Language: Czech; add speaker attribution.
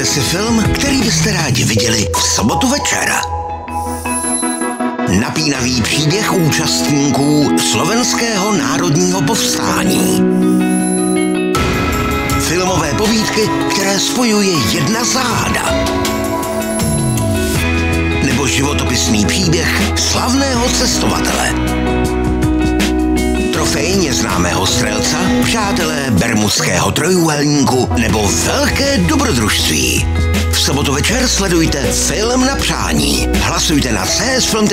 Speaker 1: Vyberte si film, který byste rádi viděli v sobotu večer. Napínavý příběh účastníků Slovenského národního povstání. Filmové povídky, které spojuje jedna záhada. Nebo životopisný příběh slavného cestovatele známého střelce, přátelé Bermudského trojúhelníku nebo velké dobrodružství. V sobotu večer sledujte film na přání. Hlasujte na csfilm.joj.cz